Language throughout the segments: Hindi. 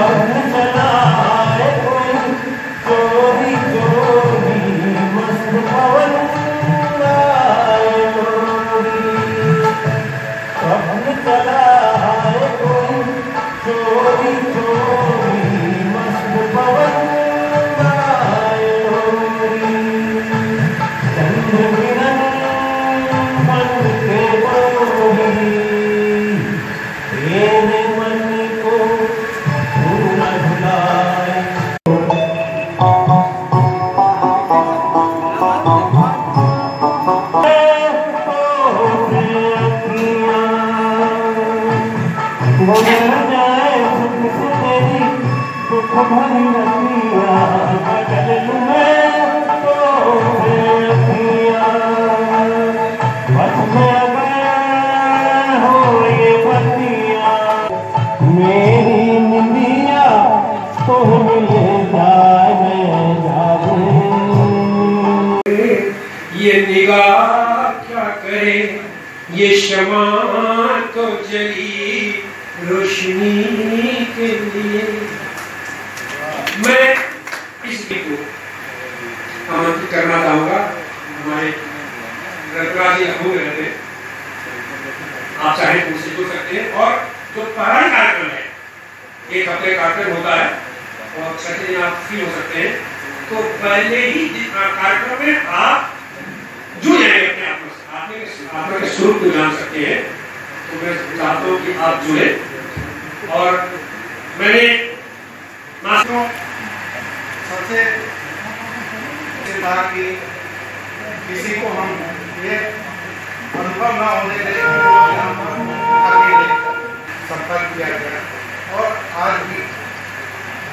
아, मेरी निंदिया तो मिले जाए जाए ये निगाह क्या करे? ये शमा तो जली रोशनी के लिए। मैं इस गीत को आमंत्रित करना चाहूँगा। हमारे रतराज जी हो रहे थे। आप चाहे कुर्सी को सकते हैं। और जो पहला कार्यक्रम है, एक हफ़्ते कार्यक्रम होता है, और छठे दिन आप फ्री हो सकते हैं। तो पहले ही कार्यक्रम में आप जुड़ जाएँगे अपने आप में आपने आत्मा के स्वरूप को जान सकते हैं। तो मैं चाहता हूँ कि आप जुड़े। और मैंने मास्टरों, सबसे कि किसी को हम ये अनुभव न होने दें संपर्क किया गया और आज भी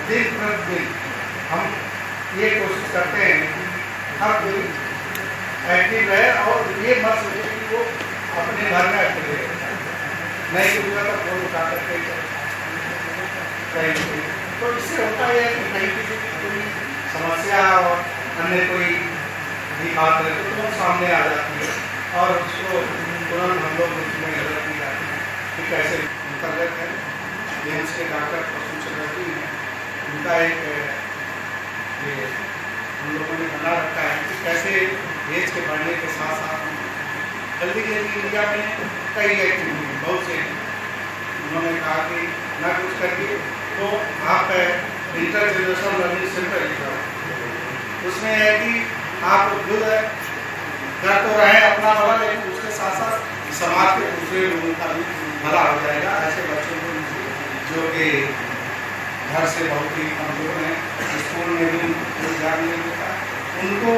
दिन प्रतिदिन हम ये कोशिश करते हैं हर कोई एक्टिव रहे और ये मत सोचे कि वो अपने घर में अकेले रहे। नहीं तो तो फ़ोन उठा करके भी। तो इससे होता है कि कहीं किसी की कोई समस्या और अन्य कोई भी बात है तो तुरंत सामने आ जाती है और उसको तुरंत हम लोग उसमें नज़र नहीं आती कि कैसे अंतर्गत है एम्स के डॉक्टर पशु चक्रवर्ती हैं उनका एक ये हम लोगों ने बना रखा है कि कैसे एज के बढ़ने के साथ साथ जल्दी जल्दी इंडिया में कई एक्टिविटी बहुत से उन्होंने कहा कि न कुछ करिए तो आप इंटर जनरेशन लर्निंग सेंटर उसमें है कि आप खुद कर तो रहे अपना भला, लेकिन उसके साथ साथ समाज के दूसरे लोगों का भी भला हो जाएगा, ऐसे बच्चों को जो कि घर से बहुत ही कमज़ोर हैं, स्कूल में भी कोई ध्यान नहीं देता उनको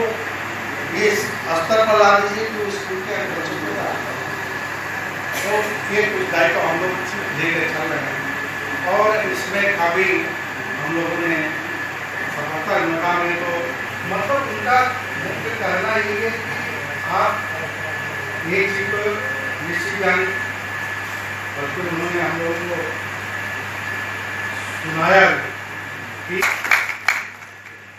ये स्तर पर ला दीजिए कि स्कूल के बच्चों को तो ये कुछ दायित्व हम लोग लेकर चल रहे हैं। और इसमें काफ़ी हम लोगों ने सफलता मिले तो मतलब उनका मुख्य कहना ये है। कि आप एक चीज़ को निश्चित जान बल्कि उन्होंने हम लोगों को सुनाया कि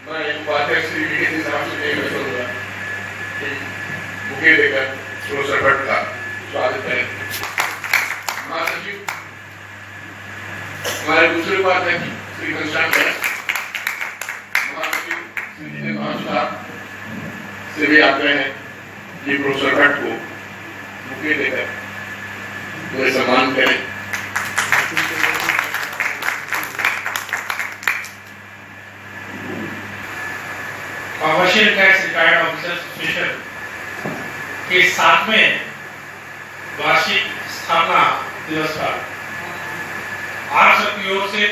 मैं एक बात है, श्री जी साहब से नहीं करूँगा कि। बुके देकर प्रोफेसर भट्ट का स्वागत है। महासचिव हमारे दूसरे घनश्याम है। श्री भानु साहब से भी आग्रह है कि प्रोफेसर भट्ट को बुके देकर उन्हें सम्मान करें टैक्स रिटायर्ड ऑफिसर के सातवें वार्षिक स्थापना दिवस पर आप सबकी ओर से